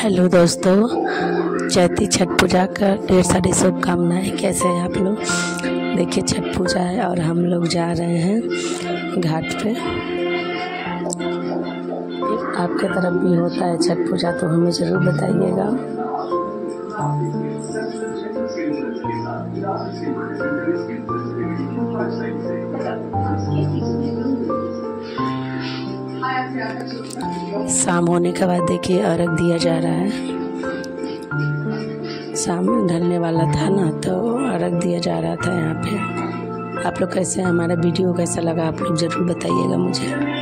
Hello दोस्तों, चैती छठ पूजा का ढेर सारी शुभकामनाएँ। कैसे हैं आप लोग? देखिए, छठ पूजा है और हम लोग जा रहे हैं घाट पे। आपके तरफ़ भी होता है छठ पूजा तो हमें ज़रूर बताइएगा। शाम होने के बाद देखिए अर्घ दिया जा रहा है। शाम ढलने वाला था ना तो अर्घ दिया जा रहा था यहाँ पे। आप लोग कैसे, हमारा वीडियो कैसा लगा आप लोग ज़रूर बताइएगा मुझे।